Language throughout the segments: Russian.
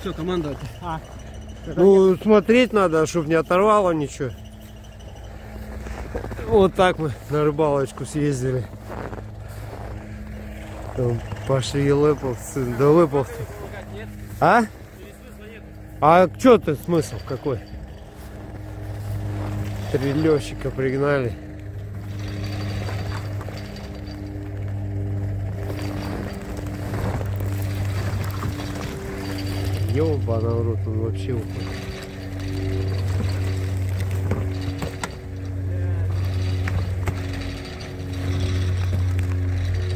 Все, командовать. А. Ну, смотреть надо, чтобы не оторвало ничего. Вот так мы на рыбалочку съездили. Там пошли лыповцы, да лыповцы. А? А что ты смысл какой? Три лёщика пригнали. Ёбаный в рот, он вообще уходит.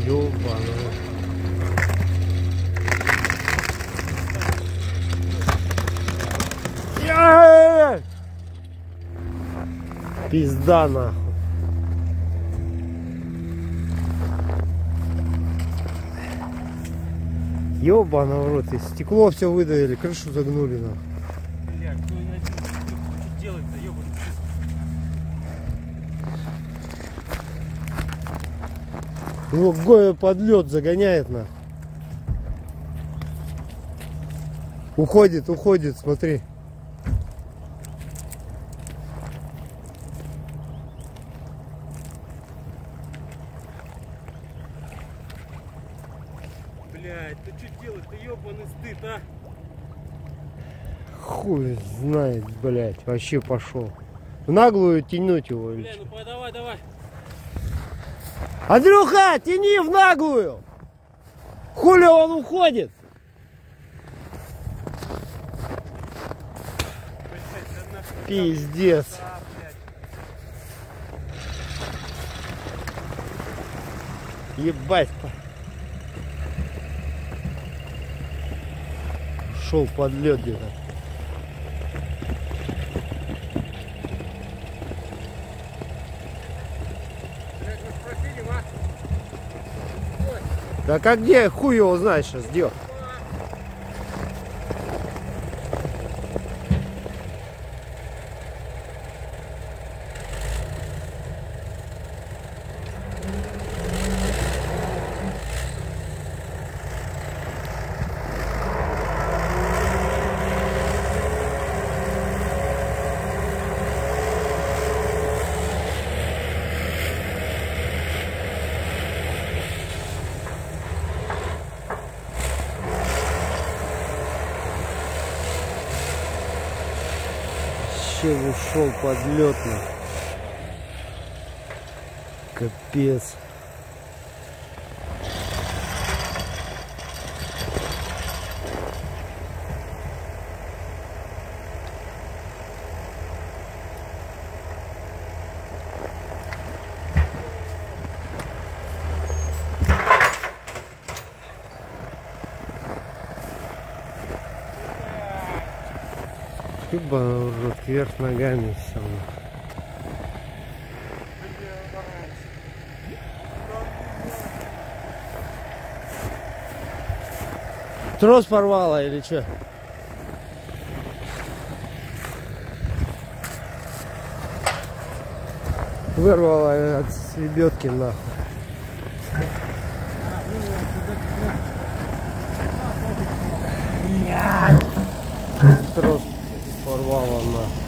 Ёбаный. Я! Пизда нахуй. Ёбаный в рот, стекло все выдавили, крышу загнули нахуй. Бля, кто что делать-то, ёбаный. Его Гоя под лед загоняет нахуй. Уходит, уходит, смотри. Блядь, ты что делать-то, ёбаный стыд, а? Хуй знает, блядь, вообще пошел. В наглую тянуть его или Бля, чё? ну давай, давай. Андрюха, тяни в наглую! Хули он уходит? Блядь. Пиздец. Блядь. Ебать. Шел под лед где-то. Так а где хуй его знает сейчас делать? Вообще ушел под лед. Капец. Ибо рот вверх ногами все. Трос порвало или что? Вырвало от лебедки нахуй. Трос الله.